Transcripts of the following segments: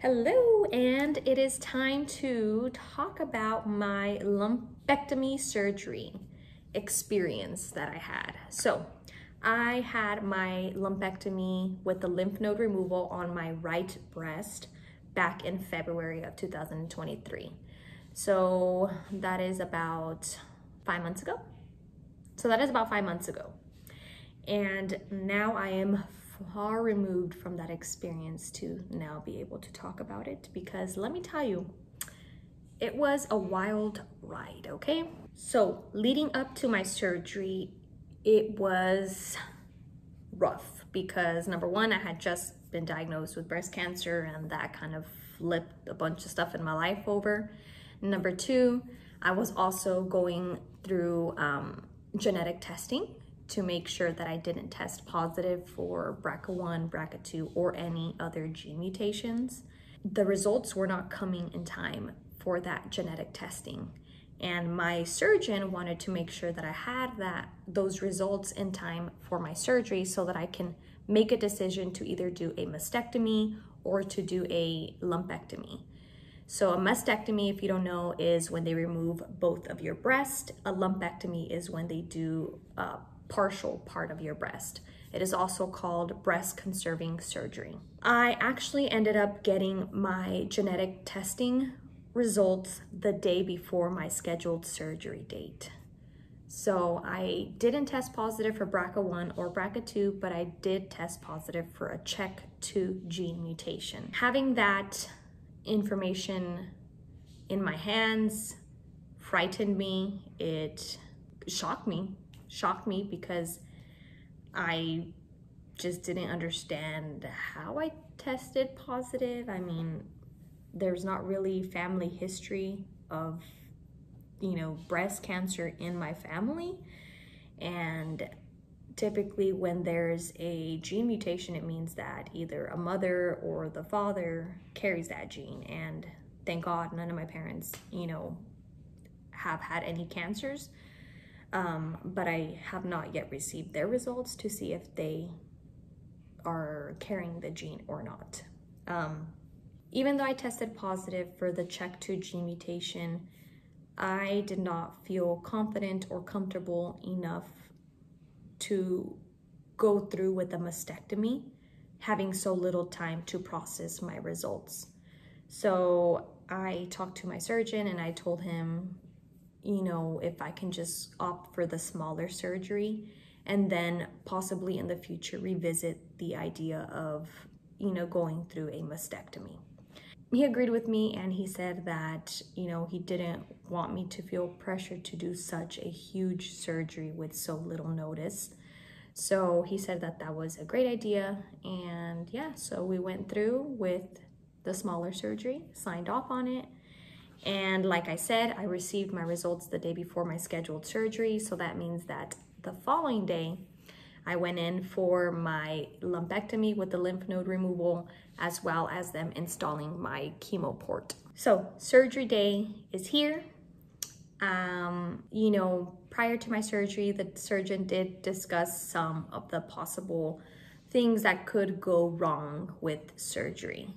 Hello, and it is time to talk about my lumpectomy surgery experience that I had. So, I had my lumpectomy with the lymph node removal on my right breast back in February of 2023. So, that is about five months ago. So, that is about five months ago. And now I am far removed from that experience to now be able to talk about it because let me tell you, it was a wild ride, okay? So, leading up to my surgery, it was rough because number one, I had just been diagnosed with breast cancer and that kind of flipped a bunch of stuff in my life over. Number two, I was also going through um, genetic testing to make sure that I didn't test positive for BRCA1, BRCA2, or any other gene mutations. The results were not coming in time for that genetic testing. And my surgeon wanted to make sure that I had that those results in time for my surgery so that I can make a decision to either do a mastectomy or to do a lumpectomy. So a mastectomy, if you don't know, is when they remove both of your breast. A lumpectomy is when they do uh, partial part of your breast. It is also called breast conserving surgery. I actually ended up getting my genetic testing results the day before my scheduled surgery date. So I didn't test positive for BRCA1 or BRCA2, but I did test positive for a CHEK2 gene mutation. Having that information in my hands frightened me. It shocked me shocked me because I just didn't understand how I tested positive. I mean, there's not really family history of, you know, breast cancer in my family. And typically when there's a gene mutation, it means that either a mother or the father carries that gene. And thank God none of my parents, you know, have had any cancers um, but I have not yet received their results to see if they are carrying the gene or not. Um, even though I tested positive for the CHEK2 gene mutation, I did not feel confident or comfortable enough to go through with a mastectomy, having so little time to process my results. So I talked to my surgeon and I told him you know, if I can just opt for the smaller surgery and then possibly in the future revisit the idea of, you know, going through a mastectomy. He agreed with me and he said that, you know, he didn't want me to feel pressured to do such a huge surgery with so little notice. So he said that that was a great idea. And yeah, so we went through with the smaller surgery, signed off on it, and like I said, I received my results the day before my scheduled surgery. So that means that the following day, I went in for my lumpectomy with the lymph node removal, as well as them installing my chemo port. So surgery day is here. Um, you know, prior to my surgery, the surgeon did discuss some of the possible things that could go wrong with surgery.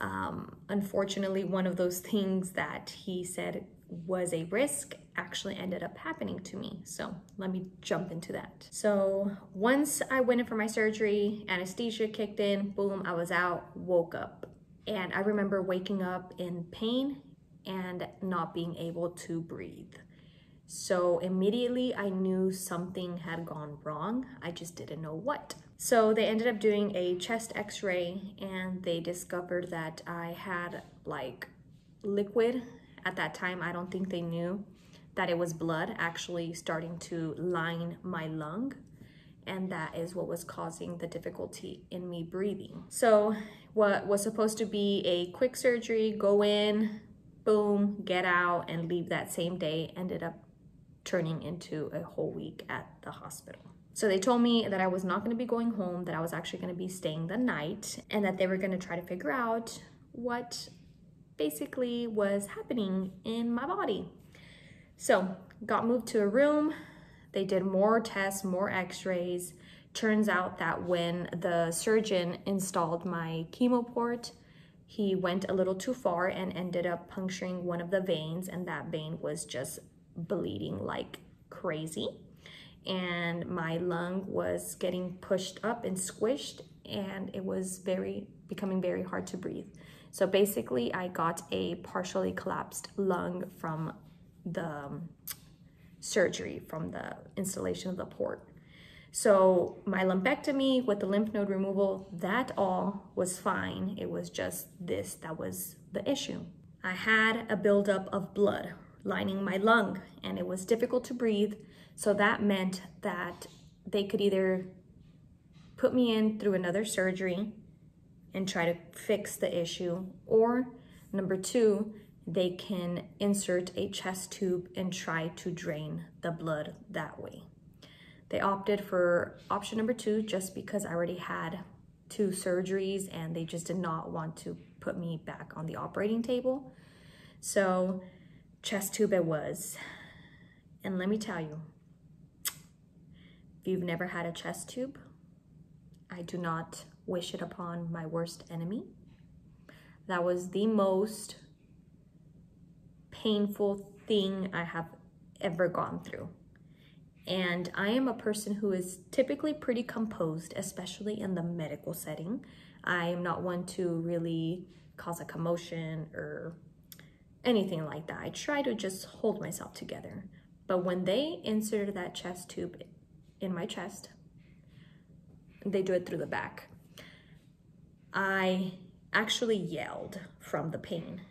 Um, unfortunately, one of those things that he said was a risk actually ended up happening to me. So let me jump into that. So once I went in for my surgery, anesthesia kicked in, boom, I was out, woke up. And I remember waking up in pain and not being able to breathe. So immediately I knew something had gone wrong. I just didn't know what. So they ended up doing a chest x-ray and they discovered that I had like liquid at that time. I don't think they knew that it was blood actually starting to line my lung and that is what was causing the difficulty in me breathing. So what was supposed to be a quick surgery, go in, boom, get out and leave that same day ended up turning into a whole week at the hospital. So they told me that I was not going to be going home, that I was actually going to be staying the night, and that they were going to try to figure out what basically was happening in my body. So got moved to a room. They did more tests, more x-rays. Turns out that when the surgeon installed my chemo port, he went a little too far and ended up puncturing one of the veins and that vein was just bleeding like crazy. And my lung was getting pushed up and squished and it was very becoming very hard to breathe. So basically i got a partially collapsed lung from the um, surgery from the installation of the port. So my lumpectomy with the lymph node removal that all was fine. It was just this that was the issue. I had a buildup of blood lining my lung and it was difficult to breathe so that meant that they could either put me in through another surgery and try to fix the issue, or number two, they can insert a chest tube and try to drain the blood that way. They opted for option number two just because I already had two surgeries and they just did not want to put me back on the operating table. So chest tube it was. And let me tell you, if you've never had a chest tube, I do not wish it upon my worst enemy. That was the most painful thing I have ever gone through. And I am a person who is typically pretty composed, especially in the medical setting. I am not one to really cause a commotion or anything like that. I try to just hold myself together. But when they inserted that chest tube in my chest. They do it through the back. I actually yelled from the pain.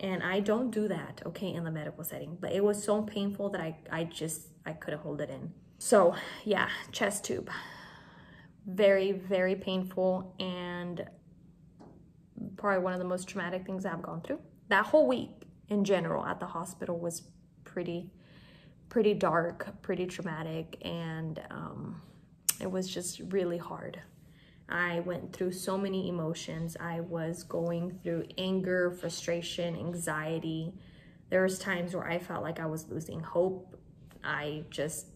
And I don't do that, okay, in the medical setting. But it was so painful that I, I just, I couldn't hold it in. So yeah, chest tube. Very, very painful and probably one of the most traumatic things I've gone through. That whole week in general at the hospital was pretty pretty dark, pretty traumatic, and um, it was just really hard. I went through so many emotions. I was going through anger, frustration, anxiety. There was times where I felt like I was losing hope. I just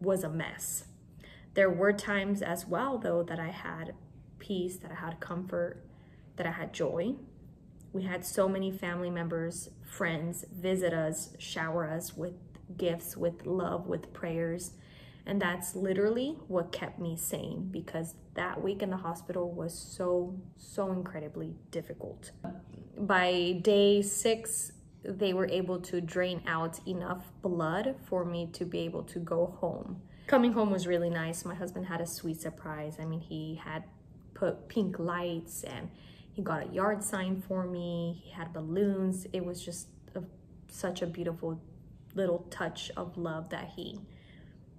was a mess. There were times as well, though, that I had peace, that I had comfort, that I had joy. We had so many family members, friends visit us, shower us with gifts, with love, with prayers. And that's literally what kept me sane because that week in the hospital was so, so incredibly difficult. By day six, they were able to drain out enough blood for me to be able to go home. Coming home was really nice. My husband had a sweet surprise. I mean, he had put pink lights and he got a yard sign for me. He had balloons. It was just a, such a beautiful little touch of love that he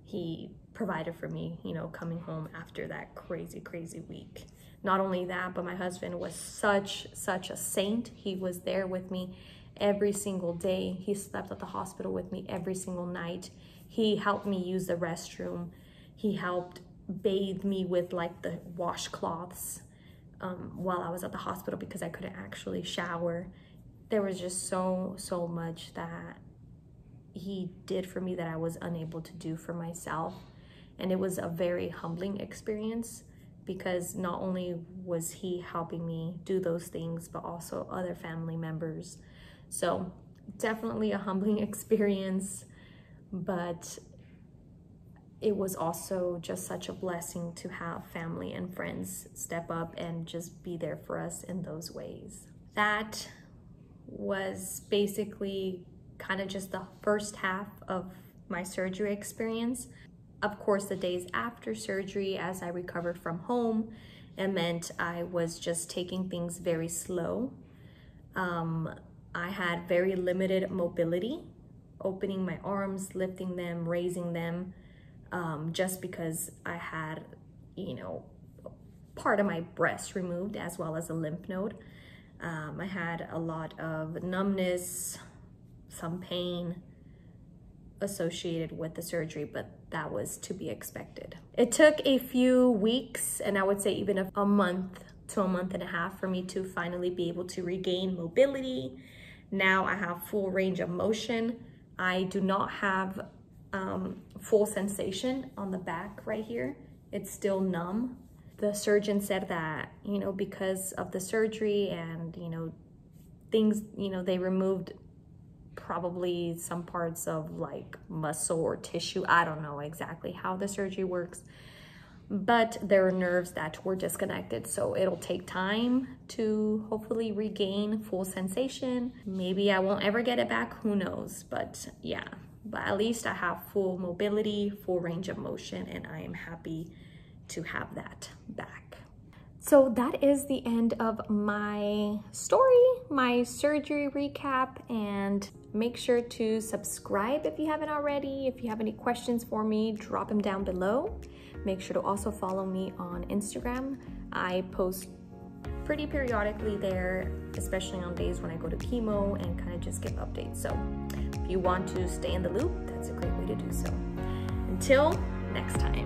he provided for me, you know, coming home after that crazy, crazy week. Not only that, but my husband was such, such a saint. He was there with me every single day. He slept at the hospital with me every single night. He helped me use the restroom. He helped bathe me with like the washcloths um, while I was at the hospital because I couldn't actually shower. There was just so, so much that he did for me that I was unable to do for myself. And it was a very humbling experience because not only was he helping me do those things, but also other family members. So definitely a humbling experience, but it was also just such a blessing to have family and friends step up and just be there for us in those ways. That was basically kind of just the first half of my surgery experience. Of course, the days after surgery, as I recovered from home, it meant I was just taking things very slow. Um, I had very limited mobility, opening my arms, lifting them, raising them, um, just because I had, you know, part of my breast removed as well as a lymph node. Um, I had a lot of numbness, some pain associated with the surgery, but that was to be expected. It took a few weeks, and I would say even a, month to a month and a half for me to finally be able to regain mobility. Now I have full range of motion. I do not have um, full sensation on the back right here. It's still numb. The surgeon said that, you know, because of the surgery and, you know, things, you know, they removed probably some parts of like muscle or tissue. I don't know exactly how the surgery works, but there are nerves that were disconnected. So it'll take time to hopefully regain full sensation. Maybe I won't ever get it back, who knows? But yeah, but at least I have full mobility, full range of motion, and I am happy to have that back. So that is the end of my story, my surgery recap, and make sure to subscribe if you haven't already. If you have any questions for me, drop them down below. Make sure to also follow me on Instagram. I post pretty periodically there, especially on days when I go to chemo and kind of just give updates. So you want to stay in the loop, that's a great way to do so. Until next time.